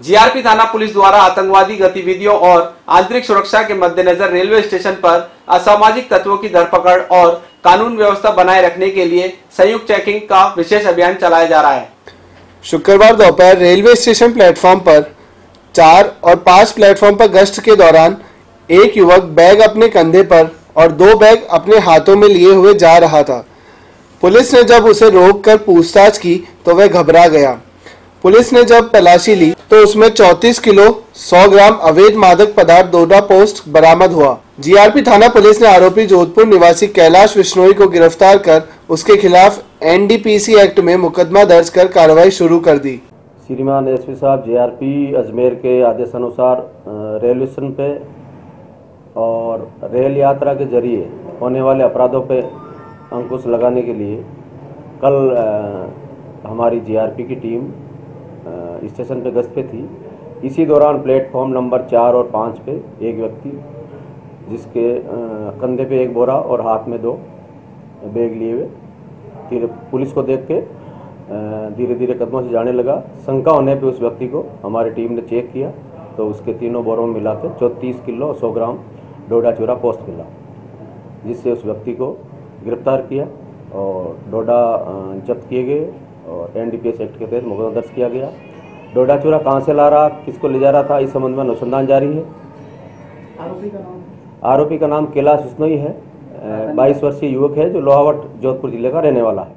GRP थाना police द्वारा आतंकवादी गतिविधियों और आंतरिक सुरक्षा के मद्देनजर रेलवे स्टेशन पर असामाजिक तत्वों की धरपकड़ और कानून व्यवस्था बनाए रखने के लिए संयुक्त चेकिंग का विशेष अभियान चलाया जा रहा है। शुक्रवार दोपहर रेलवे स्टेशन प्लेटफॉर्म पर चार और पाँच प्लेटफॉर्म पर गश्त के दौरान एक युवक बैग अपने कंधे पर और दो बैग अपने हाथों में लिए हुए जा रहा था। पुलिस ने जब उसे रोककर पूछताछ की तो वह घबरा गया। पुलिस ने जब तलाशी ली तो उसमें 34 किलो 100 ग्राम अवैध मादक पदार्थ डोडा पोस्ट बरामद हुआ। जीआरपी थाना पुलिस ने आरोपी जोधपुर निवासी कैलाश विश्नोई को गिरफ़्तार कर उसके खिलाफ एनडीपीसी एक्ट में मुकदमा दर्ज कर कार्रवाई शुरू कर दी। श्रीमान एसपी साहब जीआरपी अजमेर के आदेश अनुसार रेलवे स्टेशन पे और रेल यात्रा के ज़रिए होने वाले अपराधों पे अंकुश लगाने के लिए कल हमारी जीआरपी की टीम स्टेशन पे गश्त पे थी। इसी दौरान प्लेटफॉर्म नंबर चार और पाँच पे एक व्यक्ति, जिसके कंधे पे एक बोरा और हाथ में दो बैग लिए हुए फिर पुलिस को देख के धीरे धीरे कदमों से जाने लगा। शंका होने पे उस व्यक्ति को हमारी टीम ने चेक किया तो उसके तीनों बोरों में मिला के चौंतीस किलो सौ ग्राम डोडा चूरा पोस्ट मिला, जिससे उस व्यक्ति को गिरफ़्तार किया और डोडा जब्त किए गए। और एनडीपीएस एक्ट के तहत मुकदमा दर्ज किया गया। डोडा चूरा कहाँ से ला रहा किसको ले जा रहा था इस संबंध में अनुसंधान जारी है। आरोपी का नाम? आरोपी का नाम कैलाश उस्नोई है। बाईस वर्षीय युवक है जो लोहावट जोधपुर ज़िले का रहने वाला है।